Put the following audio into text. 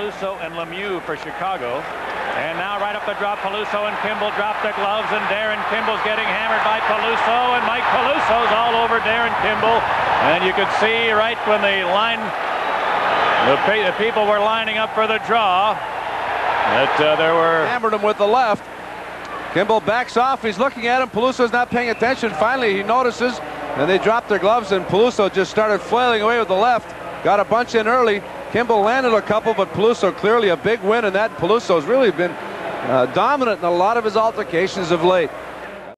Peluso and Lemieux for Chicago. And now right up the drop, Peluso and Kimble drop their gloves, and Darin Kimble's getting hammered by Peluso, and Mike Peluso's all over Darin Kimble. And you could see right when the line, the, the people were lining up for the draw, that uh, there were... Hammered him with the left. Kimble backs off. He's looking at him. Peluso's not paying attention. Finally, he notices, and they drop their gloves, and Peluso just started flailing away with the left. Got a bunch in early. Kimble landed a couple, but Peluso clearly a big win, and that Peluso's really been uh, dominant in a lot of his altercations of late.